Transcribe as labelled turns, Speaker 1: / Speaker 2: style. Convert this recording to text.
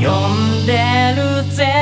Speaker 1: 呼んでるぜ。